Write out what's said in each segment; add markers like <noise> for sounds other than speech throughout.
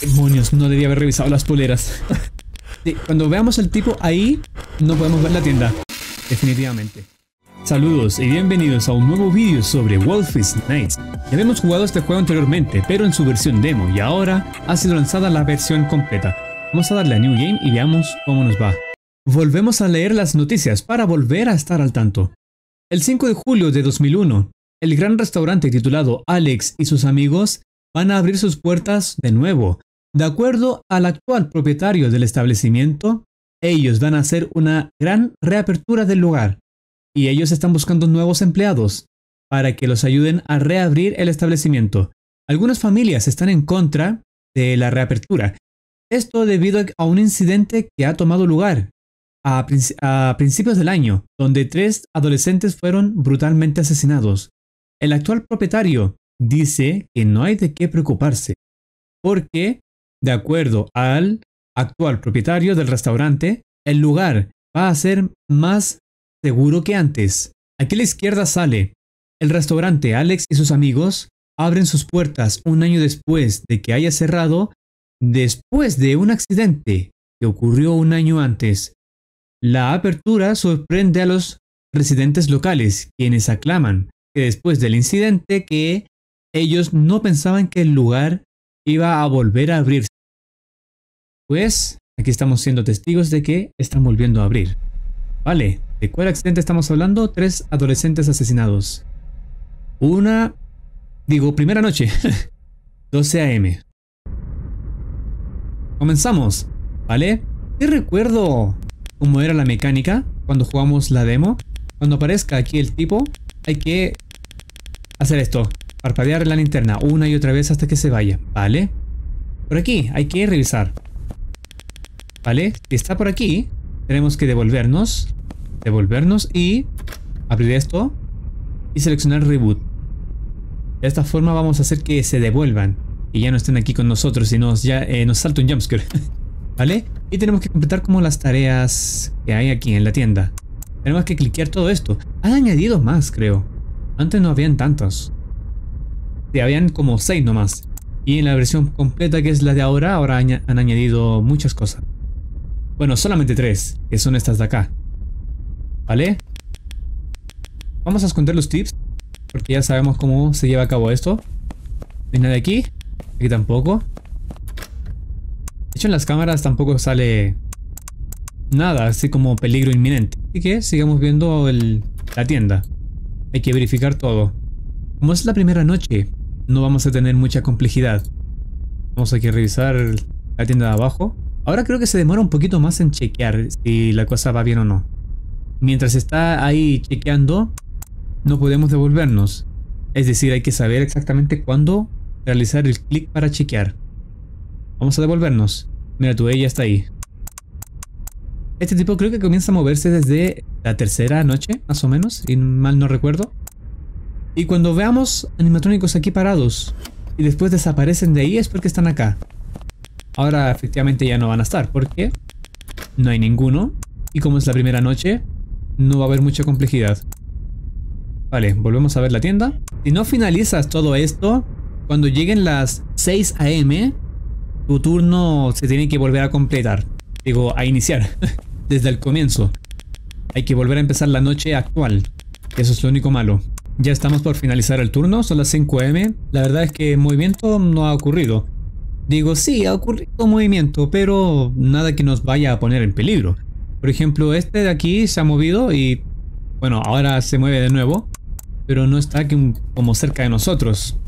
Demonios, no debía haber revisado las poleras. <laughs> Cuando veamos el tipo ahí, no podemos ver la tienda. Definitivamente. Saludos y bienvenidos a un nuevo vídeo sobre Wolf's Nights. Ya habíamos jugado este juego anteriormente, pero en su versión demo, y ahora ha sido lanzada la versión completa. Vamos a darle a New Game y veamos cómo nos va. Volvemos a leer las noticias para volver a estar al tanto. El 5 de julio de 2001, el gran restaurante titulado Alex y sus amigos van a abrir sus puertas de nuevo. De acuerdo al actual propietario del establecimiento, ellos van a hacer una gran reapertura del lugar y ellos están buscando nuevos empleados para que los ayuden a reabrir el establecimiento. Algunas familias están en contra de la reapertura. Esto debido a un incidente que ha tomado lugar a, principios del año, donde tres adolescentes fueron brutalmente asesinados. El actual propietario dice que no hay de qué preocuparse, porque, de acuerdo al actual propietario del restaurante, el lugar va a ser más seguro que antes. Aquí a la izquierda sale. El restaurante Alex y sus amigos abren sus puertas un año después de que haya cerrado, después de un accidente que ocurrió un año antes. La apertura sorprende a los residentes locales, quienes aclaman que después del incidente que ellos no pensaban que el lugar iba a volver a abrirse. Pues aquí estamos siendo testigos de que están volviendo a abrir. Vale, ¿de cuál accidente estamos hablando? Tres adolescentes asesinados. Una... Digo, primera noche. <laughs> 12 a.m. Comenzamos, ¿vale? Y recuerdo cómo era la mecánica cuando jugamos la demo. Cuando aparezca aquí el tipo, hay que hacer esto. Parpadear la linterna una y otra vez hasta que se vaya, ¿vale? Por aquí, hay que revisar. ¿Vale? Si está por aquí, tenemos que devolvernos devolvernos y abrir esto y seleccionar reboot. De esta forma vamos a hacer que se devuelvan y ya no estén aquí con nosotros y nos, ya, eh, nos salta un jumpscare. <laughs> ¿Vale? Y tenemos que completar como las tareas que hay aquí en la tienda. Tenemos que cliquear todo esto. Han añadido más, creo. Antes no habían tantos. Sí, habían como 6 nomás. Y en la versión completa que es la de ahora, ahora han añadido muchas cosas. Bueno, solamente 3, que son estas de acá. ¿Vale? Vamos a esconder los tips. Porque ya sabemos cómo se lleva a cabo esto. No hay nada aquí. Aquí tampoco. De hecho en las cámaras tampoco sale nada, así como peligro inminente. Así que sigamos viendo la tienda. Hay que verificar todo. Como es la primera noche, no vamos a tener mucha complejidad. Vamos a que revisar la tienda de abajo. Ahora creo que se demora un poquito más en chequear si la cosa va bien o no. Mientras está ahí chequeando, no podemos devolvernos. Es decir, hay que saber exactamente cuándo realizar el clic para chequear. Vamos a devolvernos. Mira tú, ella está ahí. Este tipo creo que comienza a moverse desde la tercera noche, más o menos, y mal no recuerdo. Y cuando veamos animatrónicos aquí parados y después desaparecen de ahí es porque están acá. Ahora efectivamente ya no van a estar, porque no hay ninguno. Y como es la primera noche, no va a haber mucha complejidad. Vale, volvemos a ver la tienda. Si no finalizas todo esto, cuando lleguen las 6 am, tu turno se tiene que volver a completar. Digo, a iniciar. <laughs> Desde el comienzo. Hay que volver a empezar la noche actual. Eso es lo único malo. Ya estamos por finalizar el turno, son las 5 am. La verdad es que movimiento no ha ocurrido. Digo, sí, ha ocurrido movimiento, pero nada que nos vaya a poner en peligro. Por ejemplo, este de aquí se ha movido y... Bueno, ahora se mueve de nuevo. Pero no está como cerca de nosotros.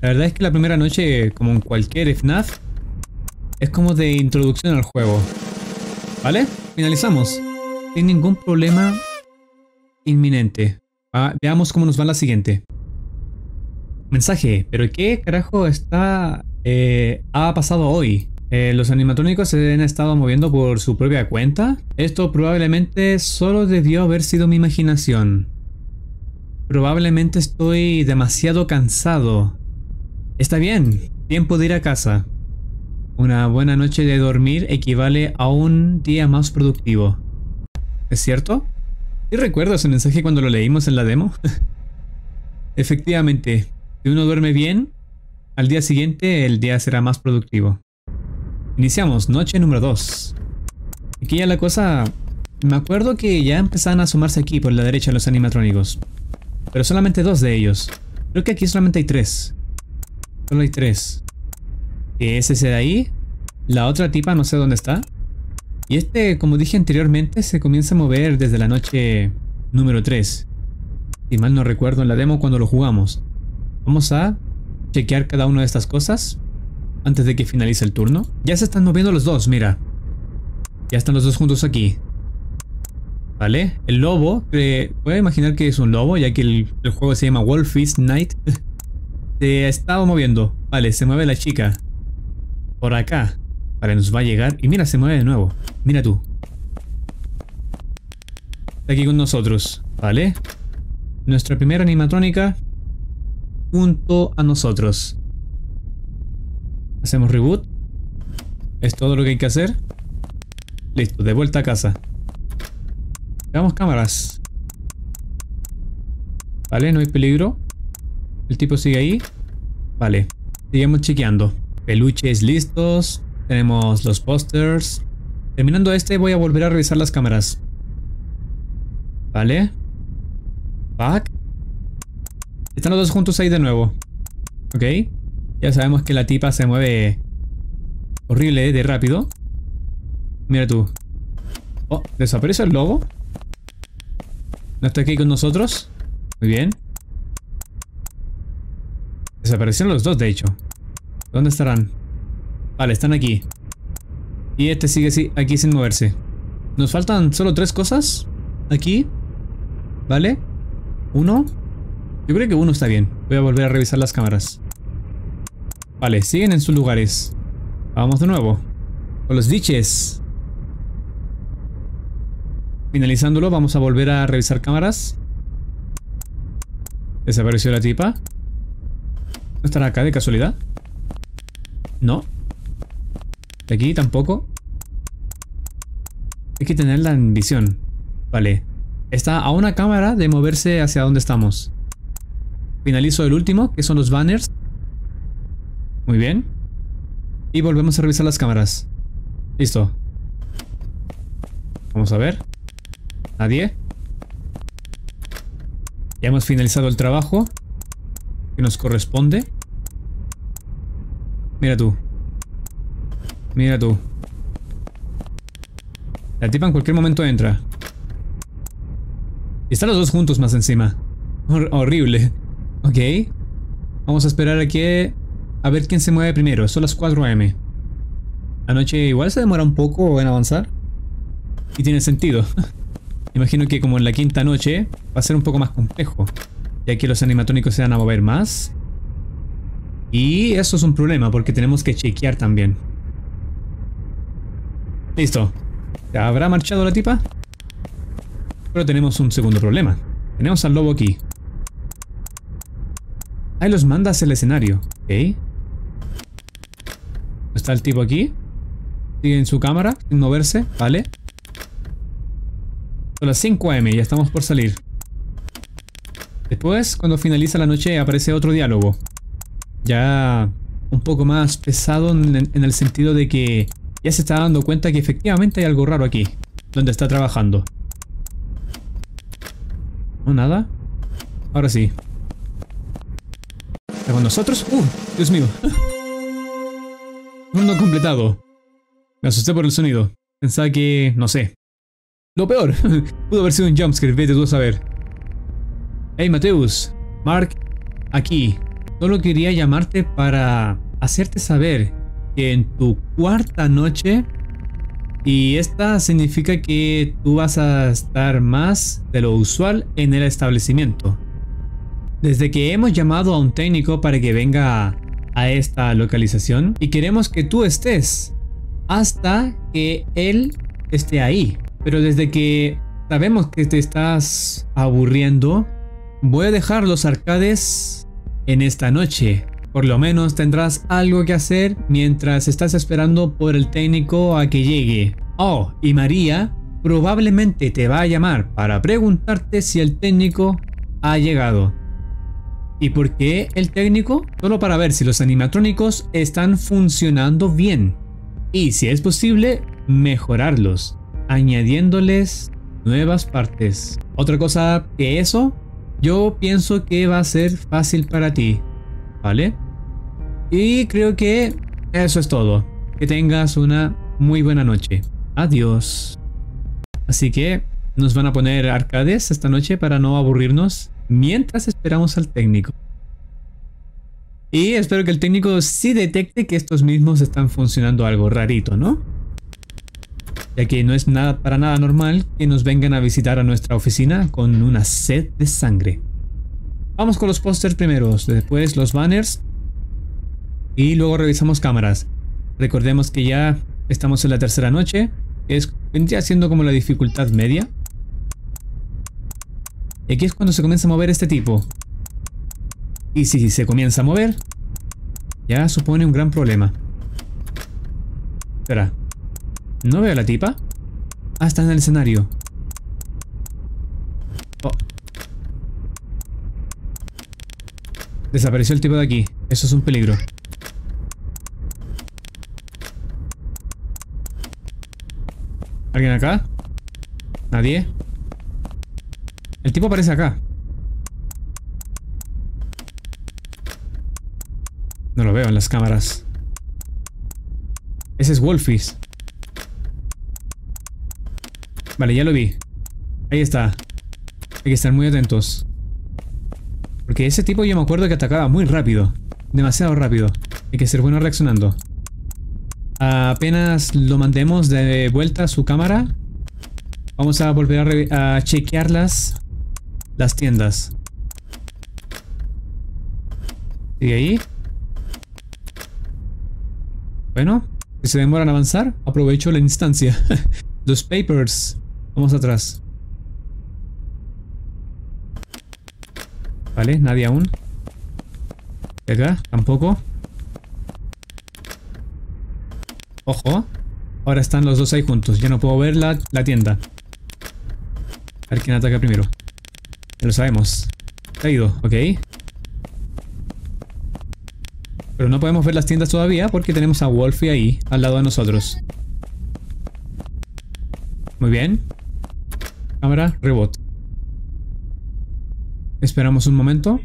La verdad es que la primera noche, como en cualquier FNAF, es como de introducción al juego. ¿Vale? Finalizamos. Sin ningún problema inminente. Veamos cómo nos va la siguiente. Mensaje. ¿Pero qué carajo está... Eh, ha pasado hoy? Eh, los animatrónicos se han estado moviendo por su propia cuenta. Esto probablemente solo debió haber sido mi imaginación. Probablemente estoy demasiado cansado. Está bien, tiempo de ir a casa. Una buena noche de dormir equivale a un día más productivo. ¿Es cierto? ¿Y recuerdo ese mensaje cuando lo leímos en la demo? <laughs> Efectivamente, si uno duerme bien, al día siguiente el día será más productivo. Iniciamos, noche número 2. Aquí ya la cosa... Me acuerdo que ya empezaban a asomarse aquí por la derecha los animatrónicos. Pero solamente dos de ellos. Creo que aquí solamente hay tres. Solo hay tres. Que es ese de ahí. La otra tipa no sé dónde está. Y este, como dije anteriormente, se comienza a mover desde la noche número 3. Si mal no recuerdo en la demo cuando lo jugamos. Vamos a chequear cada una de estas cosas antes de que finalice el turno. Ya se están moviendo los dos, mira. Ya están los dos juntos aquí. ¿Vale? El lobo, eh, voy a imaginar que es un lobo, ya que el, juego se llama Wolfist Night. <laughs> se estado moviendo. Vale, se mueve la chica. Por acá. Vale, nos va a llegar. Y mira, se mueve de nuevo. Mira tú. Está aquí con nosotros. Vale. Nuestra primera animatrónica. Junto a nosotros. Hacemos reboot. Es todo lo que hay que hacer. Listo, de vuelta a casa. Veamos cámaras. Vale, no hay peligro. El tipo sigue ahí. Vale, seguimos chequeando. Peluches listos. Tenemos los posters. Terminando este voy a volver a revisar las cámaras. Vale. Back. Están los dos juntos ahí de nuevo. Ok. Ya sabemos que la tipa se mueve horrible de rápido. Mira tú. Oh, ¿desaparece el lobo? ¿No está aquí con nosotros? Muy bien. Desaparecieron los dos, de hecho. ¿Dónde estarán? Vale, están aquí. Y este sigue aquí sin moverse. Nos faltan solo tres cosas. Aquí. ¿Vale? Uno. Yo creo que uno está bien. Voy a volver a revisar las cámaras. Vale, siguen en sus lugares. Vamos de nuevo. Con los diches. Finalizándolo, vamos a volver a revisar cámaras. Desapareció la tipa. ¿No estará acá de casualidad? No. Aquí tampoco. Hay que tenerla en visión. Vale. Está a una cámara de moverse hacia donde estamos. Finalizo el último, que son los banners. Muy bien. Y volvemos a revisar las cámaras. Listo. Vamos a ver. Nadie. Ya hemos finalizado el trabajo que nos corresponde. Mira tú. Mira tú. La tipa en cualquier momento entra. Están los dos juntos más encima. horrible. Ok. Vamos a esperar a que a ver quién se mueve primero. Son las 4 am. Anoche igual se demora un poco en avanzar. Y tiene sentido. <laughs> Imagino que como en la quinta noche va a ser un poco más complejo. Ya que los animatónicos se van a mover más. Y eso es un problema porque tenemos que chequear también. Listo. ¿Habrá marchado la tipa? Pero tenemos un segundo problema. Tenemos al lobo aquí. Ahí los manda hacia el escenario. Ok. Está el tipo aquí. Sigue en su cámara, sin moverse, ¿vale? Son las 5 am, ya estamos por salir. Después, cuando finaliza la noche, aparece otro diálogo. Ya un poco más pesado en, el sentido de que ya se está dando cuenta que efectivamente hay algo raro aquí, donde está trabajando. ¿No nada? Ahora sí. ¿Está con nosotros? ¡Uh! Dios mío. <laughs> Mundo completado. Me asusté por el sonido. Pensaba que... no sé. Lo peor. <laughs> Pudo haber sido un jumpscare, vete tú a saber. Hey Mateus. Mark, aquí. Solo quería llamarte para hacerte saber que en tu cuarta noche... Y esta significa que tú vas a estar más de lo usual en el establecimiento. Desde que hemos llamado a un técnico para que venga a esta localización y queremos que tú estés hasta que él esté ahí. Pero desde que sabemos que te estás aburriendo, voy a dejar los arcades en esta noche. Por lo menos tendrás algo que hacer mientras estás esperando por el técnico a que llegue. Oh, y María probablemente te va a llamar para preguntarte si el técnico ha llegado. ¿Y por qué el técnico? Solo para ver si los animatrónicos están funcionando bien. Y si es posible, mejorarlos, añadiéndoles nuevas partes. Otra cosa que eso, yo pienso que va a ser fácil para ti, ¿vale? Y creo que eso es todo. Que tengas una muy buena noche. Adiós. Así que nos van a poner arcades esta noche para no aburrirnos mientras esperamos al técnico. Y espero que el técnico sí detecte que estos mismos están funcionando algo rarito, ¿no? Ya que no es nada para nada normal que nos vengan a visitar a nuestra oficina con una sed de sangre. Vamos con los pósters primeros, después los banners y luego revisamos cámaras. Recordemos que ya estamos en la tercera noche, es, vendría siendo como la dificultad media. Y aquí es cuando se comienza a mover este tipo. Y si se comienza a mover, ya supone un gran problema. Espera. ¿No veo a la tipa? Ah, está en el escenario. Desapareció el tipo de aquí. Eso es un peligro. ¿Alguien acá? ¿Nadie? El tipo aparece acá. No lo veo en las cámaras. Ese es Wolfies. Vale, ya lo vi. Ahí está. Hay que estar muy atentos. Porque ese tipo yo me acuerdo que atacaba muy rápido. Demasiado rápido. Hay que ser bueno reaccionando. Apenas lo mandemos de vuelta a su cámara. Vamos a volver a, chequear las, las tiendas. ¿Sigue ahí? Bueno, si se demoran a avanzar, aprovecho la instancia. <laughs> Los papers. Vamos atrás. Vale, nadie aún. Acá, tampoco. Ojo. Ahora están los dos ahí juntos. Ya no puedo ver la, la tienda. A ver quién ataca primero. Lo sabemos. Caído, ok. Pero no podemos ver las tiendas todavía porque tenemos a Wolfie ahí, al lado de nosotros. Muy bien. Cámara, rebot. Esperamos un momento.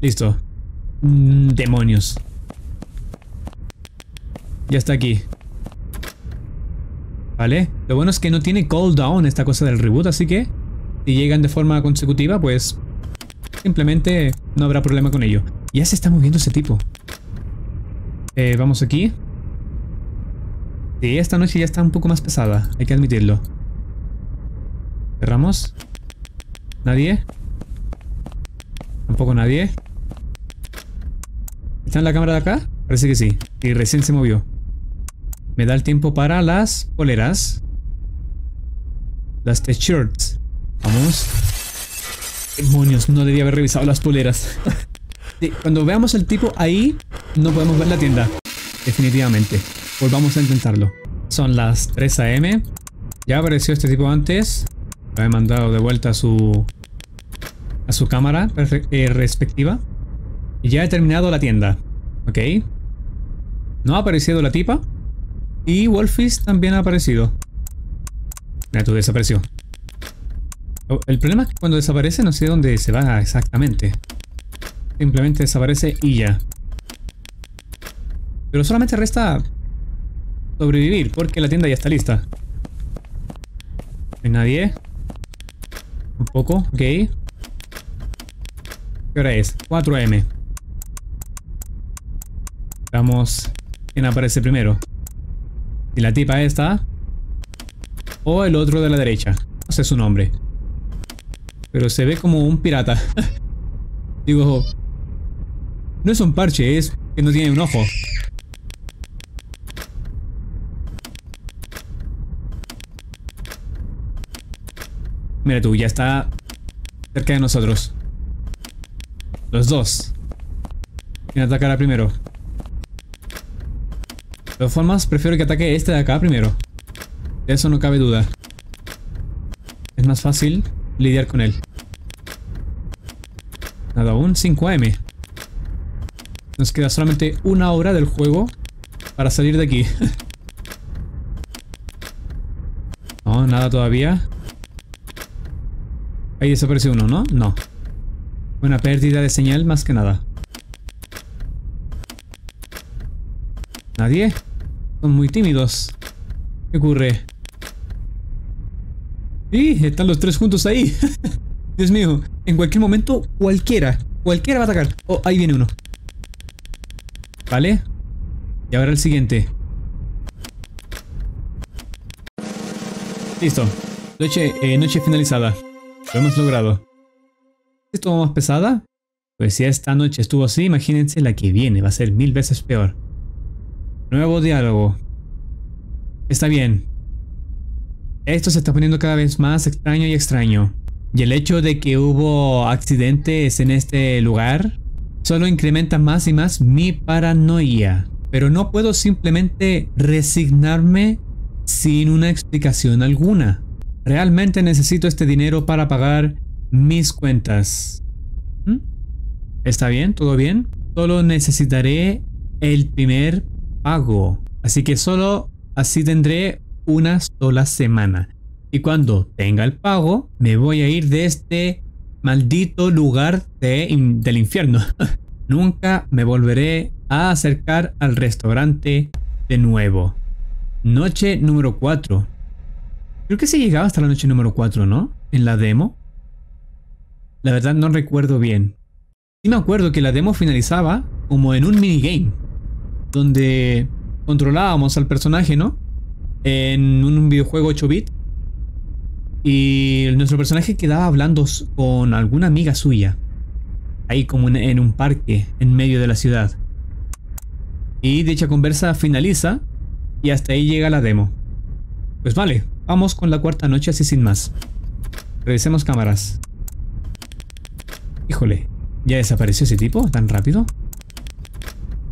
Listo. Mm, demonios. Ya está aquí. Vale. Lo bueno es que no tiene cooldown esta cosa del reboot, así que si llegan de forma consecutiva, pues simplemente no habrá problema con ello. Ya se está moviendo ese tipo. Eh, vamos aquí. Sí, esta noche ya está un poco más pesada, hay que admitirlo. Cerramos. ¿Nadie? Tampoco nadie. ¿Está en la cámara de acá? Parece que sí. Y recién se movió. Me da el tiempo para las poleras. Las t-shirts. Vamos. Demonios, no debía haber revisado las poleras. <laughs> cuando veamos el tipo ahí, no podemos ver la tienda. Definitivamente. Volvamos a intentarlo. Son las 3 am. Ya apareció este tipo antes. Lo he mandado de vuelta a su... A su cámara eh, respectiva. Y ya he terminado la tienda. Ok. No ha aparecido la tipa. Y Wolfies también ha aparecido. Mira, tú desapareció. Oh, el problema es que cuando desaparece no sé dónde se va exactamente. Simplemente desaparece y ya. Pero solamente resta sobrevivir porque la tienda ya está lista. No hay nadie. Un poco, ok. ¿Qué hora es? 4 am. Vamos. ¿Quién aparece primero? Y la tipa esta. O el otro de la derecha. No sé su nombre. Pero se ve como un pirata. <laughs> Digo... No es un parche, es que no tiene un ojo. Mira tú, ya está cerca de nosotros. Los dos. ¿Quién atacará primero? De todas formas, prefiero que ataque este de acá primero. De eso no cabe duda. Es más fácil lidiar con él. nada aún. 5 AM. Nos queda solamente una hora del juego para salir de aquí. <laughs> no, nada todavía. Ahí desapareció uno, ¿no? No. Una pérdida de señal más que nada. ¿Nadie? Son muy tímidos. ¿Qué ocurre? ¡Y! Están los tres juntos ahí. <laughs> Dios mío, en cualquier momento, cualquiera, cualquiera va a atacar. Oh, ahí viene uno. ¿Vale? Y ahora el siguiente. Listo. Noche, eh, noche finalizada. Lo hemos logrado. ¿Estuvo más pesada? Pues si esta noche estuvo así, imagínense la que viene. Va a ser mil veces peor. Nuevo diálogo. Está bien. Esto se está poniendo cada vez más extraño y extraño. Y el hecho de que hubo accidentes en este lugar solo incrementa más y más mi paranoia. Pero no puedo simplemente resignarme sin una explicación alguna. Realmente necesito este dinero para pagar mis cuentas. ¿Mm? ¿Está bien? ¿Todo bien? Solo necesitaré el primer pago. Así que solo así tendré una sola semana. Y cuando tenga el pago, me voy a ir de este maldito lugar del infierno. <laughs> Nunca me volveré a acercar al restaurante de nuevo. Noche número 4. Creo que se llegaba hasta la noche número 4, ¿no? En la demo. La verdad no recuerdo bien. Sí me acuerdo que la demo finalizaba como en un minigame. Donde controlábamos al personaje, ¿no? En un videojuego 8 bit y nuestro personaje quedaba hablando con alguna amiga suya. Ahí como en, un parque en medio de la ciudad. Y dicha conversa finaliza y hasta ahí llega la demo. Pues vale, vamos con la cuarta noche así sin más. Revisemos cámaras. Híjole, ¿ya desapareció ese tipo tan rápido?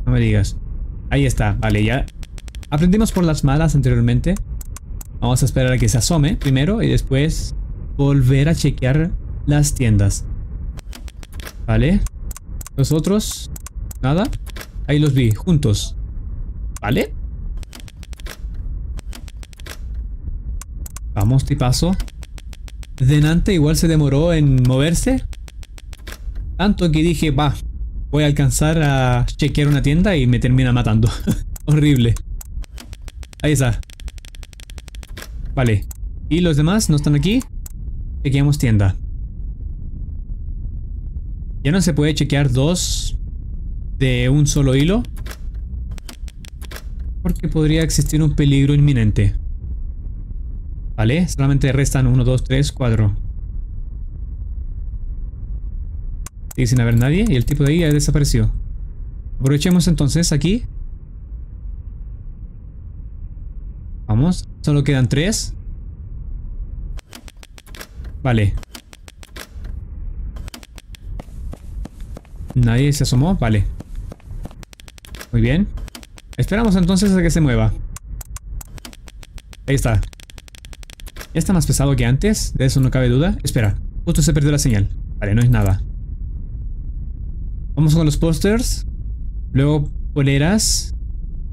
No me digas. Ahí está, vale, ya aprendimos por las malas anteriormente Vamos a esperar a que se asome primero y después volver a chequear las tiendas. Vale. Los otros. Nada. Ahí los vi, juntos. ¿Vale? Vamos, tipazo. Denante igual se demoró en moverse. Tanto que dije, va, voy a alcanzar a chequear una tienda y me termina matando. <laughs> Horrible. Ahí está. Vale. ¿Y los demás no están aquí? Chequeamos tienda. Ya no se puede chequear dos de un solo hilo. Porque podría existir un peligro inminente. Vale, solamente restan 1, 2, 3, 4. Sigue sin haber nadie y el tipo de ahí ya desapareció. Aprovechemos entonces aquí Vamos. Solo quedan tres. Vale. Nadie se asomó. Vale. Muy bien. Esperamos entonces a que se mueva. Ahí está. Ya está más pesado que antes. De eso no cabe duda. Espera. Justo se perdió la señal. Vale, no es nada. Vamos con los posters. Luego poleras.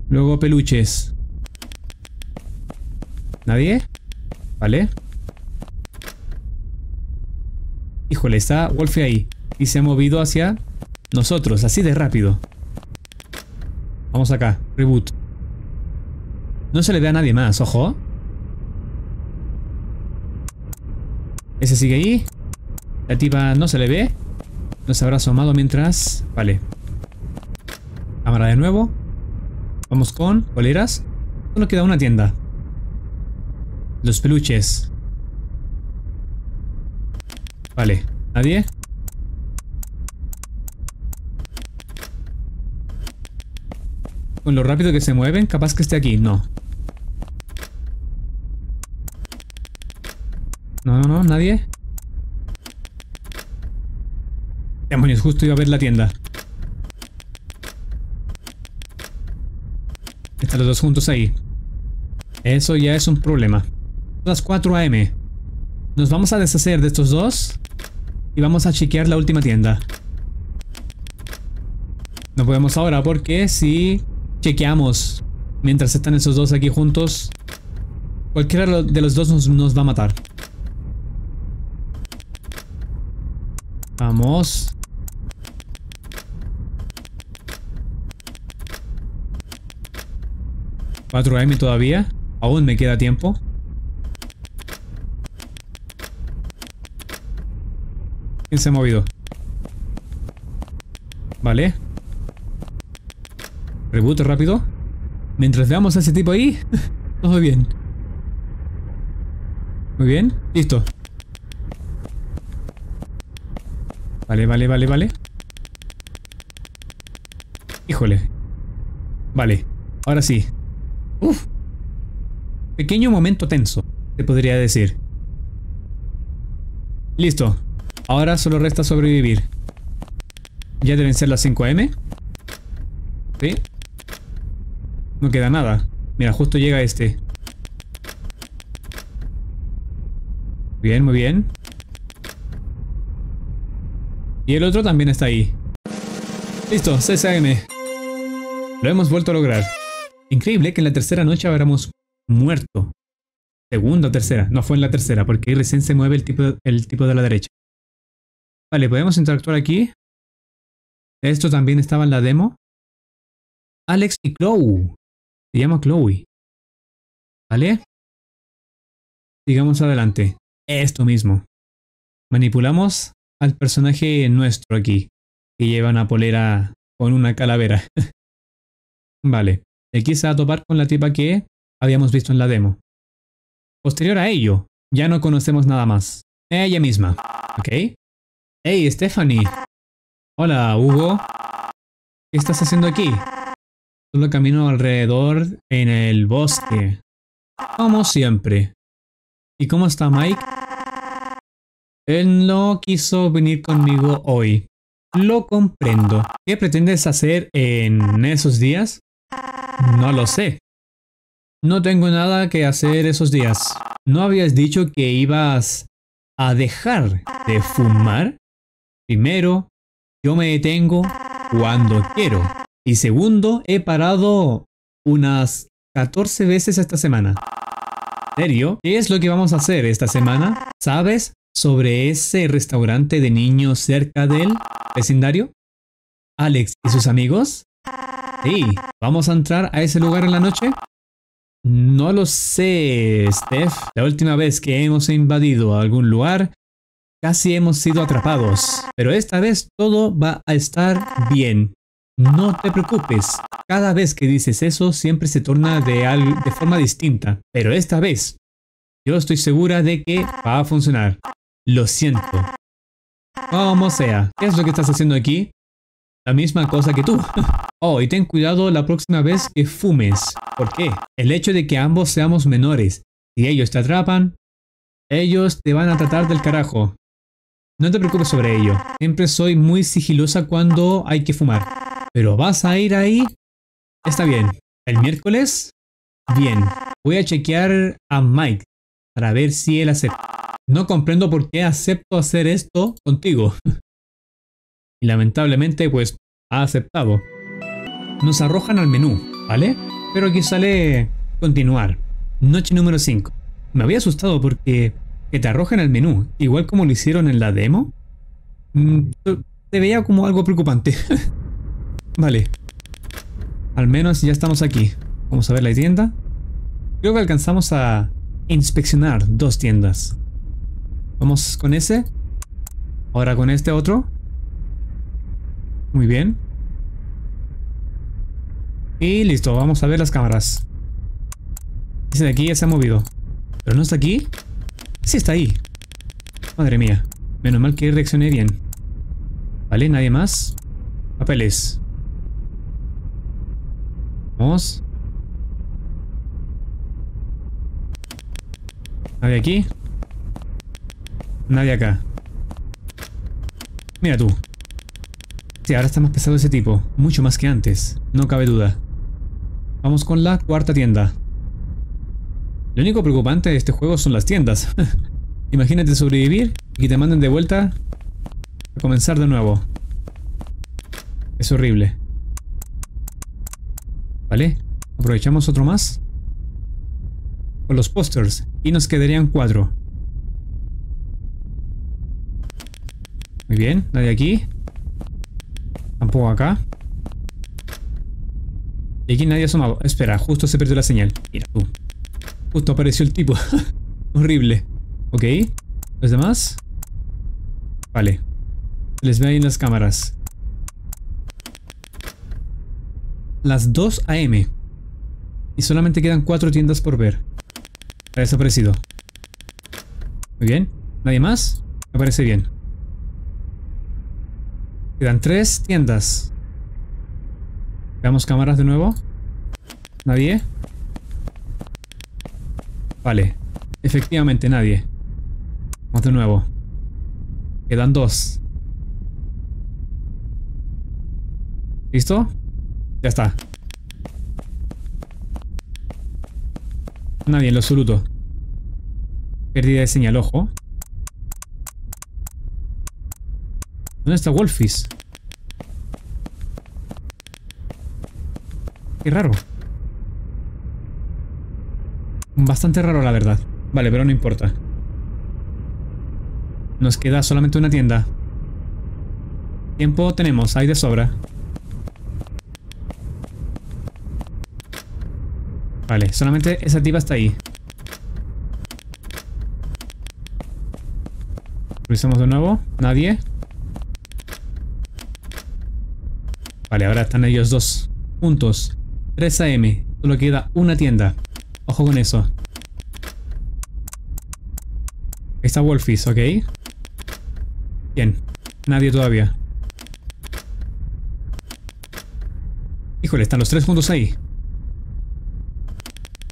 Luego peluches. ¿Nadie? ¿Vale? Híjole, está Wolfie ahí. Y se ha movido hacia nosotros, así de rápido. Vamos acá, reboot. No se le ve a nadie más, ojo. Ese sigue ahí. La tipa no se le ve. No se habrá asomado mientras... Vale. Cámara de nuevo. Vamos con coleras. Solo queda una tienda. Los peluches. Vale. ¿Nadie? Con lo rápido que se mueven, capaz que esté aquí. No. No, no. ¿Nadie? Demonios, justo iba a ver la tienda. Están los dos juntos ahí. Eso ya es un problema las 4 am. Nos vamos a deshacer de estos dos. Y vamos a chequear la última tienda. No podemos ahora porque si chequeamos mientras están esos dos aquí juntos, cualquiera de los dos nos, nos va a matar. Vamos. ¿4 AM todavía? Aún me queda tiempo. ¿Quién se ha movido? Vale. Reboot rápido. Mientras veamos a ese tipo ahí, <laughs> todo bien. Muy bien, listo. Vale, vale, vale, vale. Híjole. Vale, ahora sí. Uf. Pequeño momento tenso, te podría decir. Listo. Ahora solo resta sobrevivir. Ya deben ser las 5M. ¿Sí? No queda nada. Mira, justo llega este. Bien, muy bien. Y el otro también está ahí. Listo, CSM. Lo hemos vuelto a lograr. Increíble que en la tercera noche habramos muerto. Segunda o tercera. No fue en la tercera, porque ahí recién se mueve el tipo, el tipo de la derecha. Vale, podemos interactuar aquí. Esto también estaba en la demo. Alex y Chloe. Se llama Chloe. ¿Vale? Sigamos adelante. Esto mismo. Manipulamos al personaje nuestro aquí. Que lleva una polera con una calavera. <laughs> vale. Aquí se va a topar con la tipa que habíamos visto en la demo. Posterior a ello, ya no conocemos nada más. Ella misma. ¿Ok? Hey, Stephanie. Hola, Hugo. ¿Qué estás haciendo aquí? Solo camino alrededor en el bosque. Como siempre. ¿Y cómo está Mike? Él no quiso venir conmigo hoy. Lo comprendo. ¿Qué pretendes hacer en esos días? No lo sé. No tengo nada que hacer esos días. ¿No habías dicho que ibas a dejar de fumar? Primero, yo me detengo cuando quiero. Y segundo, he parado unas 14 veces esta semana. ¿En serio? ¿Qué es lo que vamos a hacer esta semana? ¿Sabes sobre ese restaurante de niños cerca del vecindario? ¿Alex y sus amigos? Sí, ¿vamos a entrar a ese lugar en la noche? No lo sé, Steph. La última vez que hemos invadido algún lugar, Casi hemos sido atrapados, pero esta vez todo va a estar bien. No te preocupes, cada vez que dices eso siempre se torna de, de forma distinta, pero esta vez yo estoy segura de que va a funcionar. Lo siento. Como sea, ¿qué es lo que estás haciendo aquí? La misma cosa que tú. <laughs> Oh, y ten cuidado la próxima vez que fumes. ¿Por qué? El hecho de que ambos seamos menores. Si ellos te atrapan, ellos te van a tratar del carajo. No te preocupes sobre ello. Siempre soy muy sigilosa cuando hay que fumar. Pero vas a ir ahí. Está bien. El miércoles. Bien. Voy a chequear a Mike para ver si él acepta. No comprendo por qué acepto hacer esto contigo. <laughs> y lamentablemente, pues, ha aceptado. Nos arrojan al menú, ¿vale? Pero aquí sale continuar. Noche número 5. Me había asustado porque que te arrojen el menú, igual como lo hicieron en la demo, mm, se veía como algo preocupante. <laughs> vale. Al menos ya estamos aquí. Vamos a ver la tienda. Creo que alcanzamos a inspeccionar dos tiendas. Vamos con ese. Ahora con este otro. Muy bien. Y listo, vamos a ver las cámaras. Ese de aquí ya se ha movido. ¿Pero no está aquí? Sí, está ahí. Madre mía. Menos mal que reaccioné bien. Vale, nadie más. Papeles. Vamos. Nadie aquí. Nadie acá. Mira tú. Sí, ahora está más pesado ese tipo. Mucho más que antes. No cabe duda. Vamos con la cuarta tienda. Lo único preocupante de este juego son las tiendas. <laughs> Imagínate sobrevivir y te manden de vuelta a comenzar de nuevo. Es horrible. Vale, aprovechamos otro más. Con los pósters. Y nos quedarían cuatro. Muy bien, nadie aquí. Tampoco acá. Y aquí nadie ha asomado. Espera, justo se perdió la señal. Mira tú. Justo apareció el tipo. <laughs> Horrible. Ok. ¿Los demás? Vale. Les ve ahí en las cámaras. Las 2 AM. Y solamente quedan 4 tiendas por ver. Ha desaparecido. Muy bien. ¿Nadie más? Me parece bien. Quedan 3 tiendas. Veamos cámaras de nuevo. ¿Nadie? Vale. Efectivamente, nadie. Vamos de nuevo. Quedan dos. ¿Listo? Ya está. Nadie en lo absoluto. Pérdida de señal, ojo. ¿Dónde está Wolfis? Qué raro. Bastante raro, la verdad. Vale, pero no importa. Nos queda solamente una tienda. Tiempo tenemos, hay de sobra. Vale, solamente esa tipa está ahí. Revisamos de nuevo. Nadie. Ahora están ellos dos juntos. 3 AM. Solo queda una tienda. Ojo con eso. Ahí está Wolfis, ¿ok? Bien. Nadie todavía. Híjole, están los tres juntos ahí.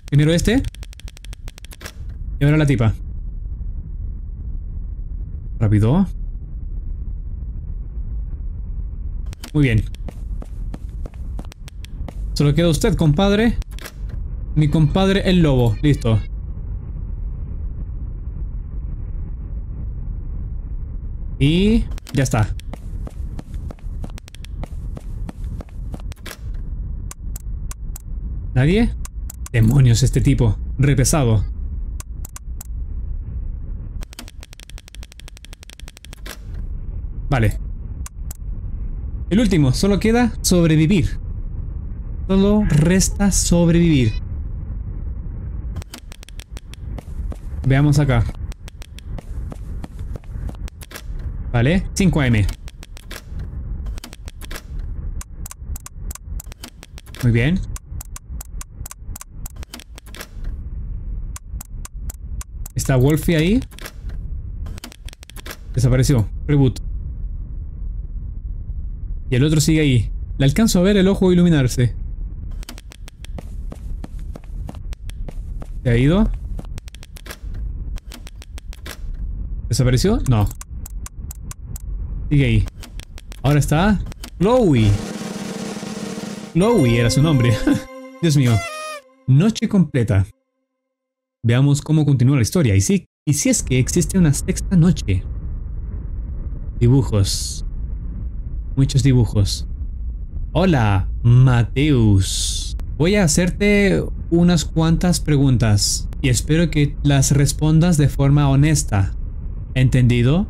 Primero este. Y ahora la tipa. Rápido. Muy bien. Solo queda usted, compadre. Mi compadre el lobo. Listo. Y ya está. ¿Nadie? Demonios este tipo. Repesado. Vale. El último. Solo queda sobrevivir. Solo resta sobrevivir. Veamos acá. Vale, 5M. Muy bien. Está Wolfie ahí. Desapareció. Reboot. Y el otro sigue ahí. Le alcanzo a ver el ojo iluminarse. ¿Se ha ido? ¿Desapareció? No. Sigue ahí. Ahora está Chloe. Chloe era su nombre. <laughs> Dios mío. Noche completa. Veamos cómo continúa la historia y si, y si es que existe una sexta noche. Dibujos. Muchos dibujos. Hola, Mateus. Voy a hacerte unas cuantas preguntas y espero que las respondas de forma honesta. ¿Entendido?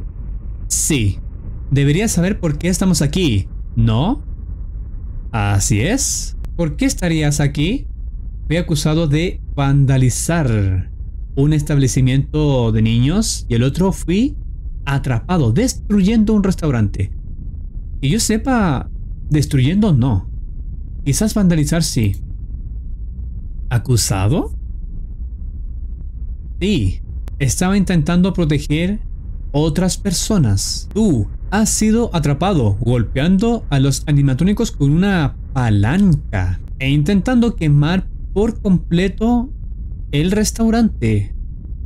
Sí. Deberías saber por qué estamos aquí, ¿no? Así es. ¿Por qué estarías aquí? Fui acusado de vandalizar un establecimiento de niños y el otro fui atrapado destruyendo un restaurante. Y yo sepa, destruyendo no. Quizás vandalizar sí. ¿Acusado? Sí. Estaba intentando proteger otras personas. Tú has sido atrapado golpeando a los animatrónicos con una palanca e intentando quemar por completo el restaurante.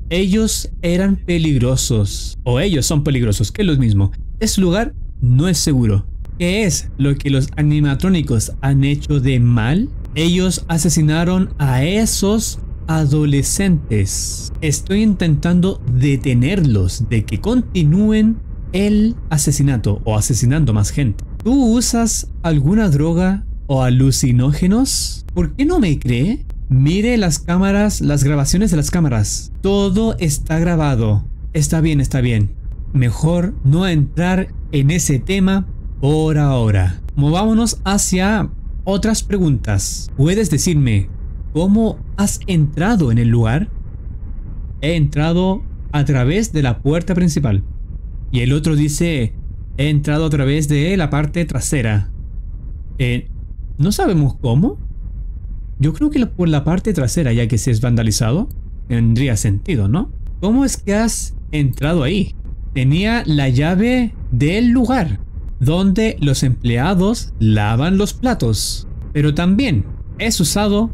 Ellos eran peligrosos. O ellos son peligrosos, que es lo mismo. Ese lugar no es seguro. ¿Qué es lo que los animatrónicos han hecho de mal? Ellos asesinaron a esos adolescentes. Estoy intentando detenerlos de que continúen el asesinato o asesinando más gente. ¿Tú usas alguna droga o alucinógenos? ¿Por qué no me cree? Mire las cámaras, las grabaciones de las cámaras. Todo está grabado. Está bien, está bien. Mejor no entrar en ese tema por ahora. Movámonos hacia otras preguntas. ¿Puedes decirme cómo has entrado en el lugar? He entrado a través de la puerta principal. Y el otro dice, he entrado a través de la parte trasera. Eh, ¿No sabemos cómo? Yo creo que por la parte trasera, ya que se es vandalizado, tendría sentido, ¿no? ¿Cómo es que has entrado ahí? Tenía la llave del lugar donde los empleados lavan los platos, pero también es usado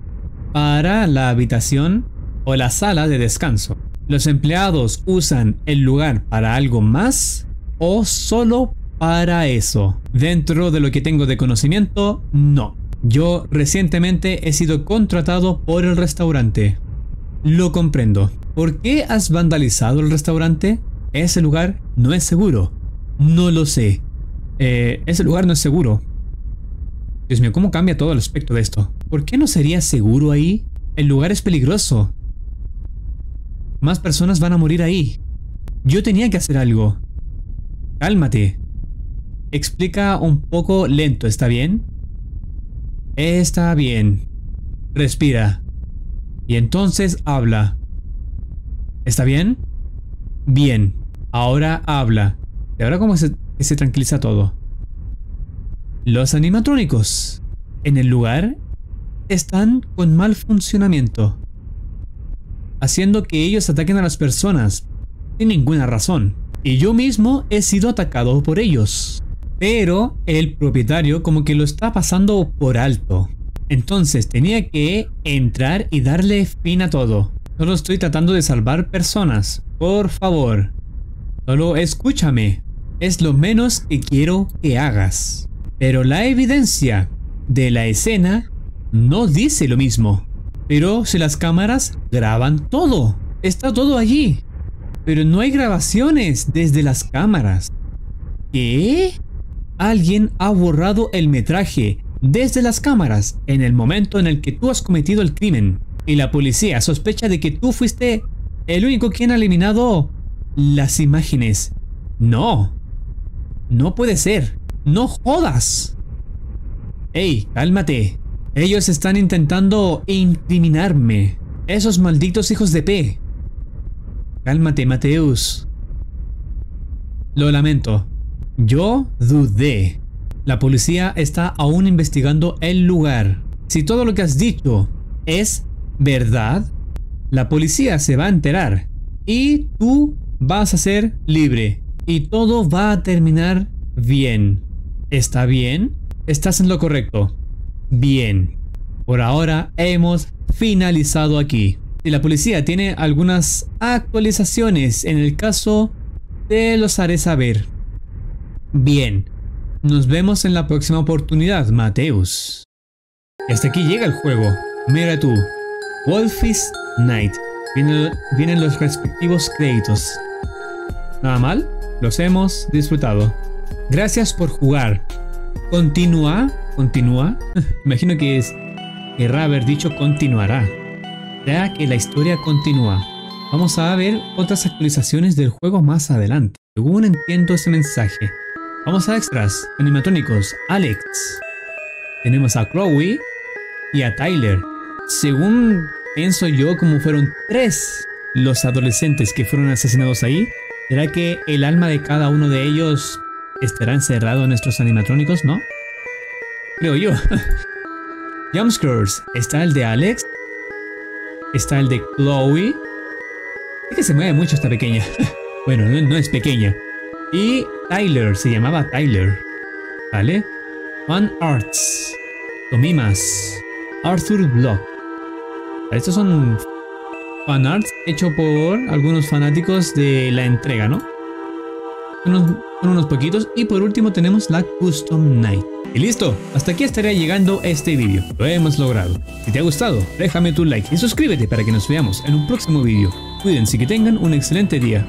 para la habitación o la sala de descanso. ¿Los empleados usan el lugar para algo más o solo para eso? Dentro de lo que tengo de conocimiento, no. Yo recientemente he sido contratado por el restaurante. Lo comprendo. ¿Por qué has vandalizado el restaurante? Ese lugar no es seguro. No lo sé. Eh, ese lugar no es seguro. Dios mío, ¿cómo cambia todo el aspecto de esto? ¿Por qué no sería seguro ahí? El lugar es peligroso. Más personas van a morir ahí. Yo tenía que hacer algo. Cálmate. Explica un poco lento, ¿está bien? Está bien. Respira. Y entonces habla. ¿Está bien? Bien. Ahora habla. ¿Y ahora cómo se, se tranquiliza todo? Los animatrónicos en el lugar están con mal funcionamiento haciendo que ellos ataquen a las personas, sin ninguna razón. Y yo mismo he sido atacado por ellos. Pero el propietario como que lo está pasando por alto. Entonces tenía que entrar y darle fin a todo. Solo estoy tratando de salvar personas. Por favor. Solo escúchame. Es lo menos que quiero que hagas. Pero la evidencia de la escena no dice lo mismo. Pero si las cámaras graban todo, está todo allí. Pero no hay grabaciones desde las cámaras. ¿Qué? Alguien ha borrado el metraje desde las cámaras en el momento en el que tú has cometido el crimen. Y la policía sospecha de que tú fuiste el único quien ha eliminado las imágenes. No. No puede ser. No jodas. Ey, cálmate. Ellos están intentando incriminarme. Esos malditos hijos de P. Cálmate, Mateus. Lo lamento. Yo dudé. La policía está aún investigando el lugar. Si todo lo que has dicho es verdad, la policía se va a enterar. Y tú vas a ser libre. Y todo va a terminar bien. ¿Está bien? Estás en lo correcto. Bien, por ahora hemos finalizado aquí. Si la policía tiene algunas actualizaciones en el caso, te los haré saber. Bien, nos vemos en la próxima oportunidad, Mateus. Y hasta aquí llega el juego. Mira tú, Wolf's Night. Vienen los respectivos créditos. Nada mal, los hemos disfrutado. Gracias por jugar. Continúa continúa, <laughs> imagino que es, querrá haber dicho continuará. Ya que la historia continúa. Vamos a ver otras actualizaciones del juego más adelante. Según entiendo ese mensaje. Vamos a extras, animatónicos, Alex. Tenemos a Chloe y a Tyler. Según pienso yo, como fueron tres los adolescentes que fueron asesinados ahí, ¿será que el alma de cada uno de ellos estará encerrado en nuestros animatrónicos, no? creo yo. <laughs> Jumpscares. Está el de Alex. Está el de Chloe. Es que se mueve mucho esta pequeña. <laughs> bueno, no, es pequeña. Y Tyler, se llamaba Tyler. ¿Vale? Fan Arts. Tomimas. Arthur Block. Estos son fan arts hechos por algunos fanáticos de la entrega, ¿no? Son unos poquitos. Y por último tenemos la Custom Night. Y listo, hasta aquí estaría llegando este vídeo. Lo hemos logrado. Si te ha gustado, déjame tu like y suscríbete para que nos veamos en un próximo vídeo. Cuídense y que tengan un excelente día.